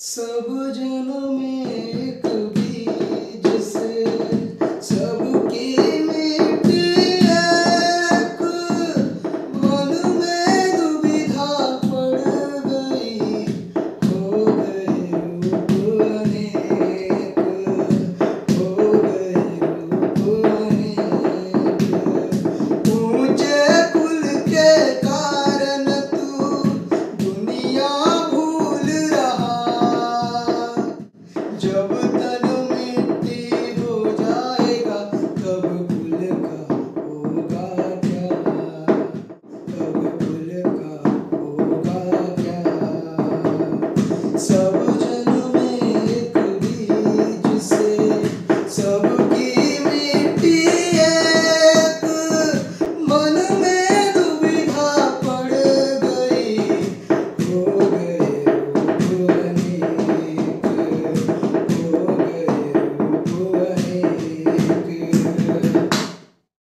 सब जन में जब तन मिट्टी हो जाएगा, तब कुल का होगा क्या? तब कुल का होगा क्या? सब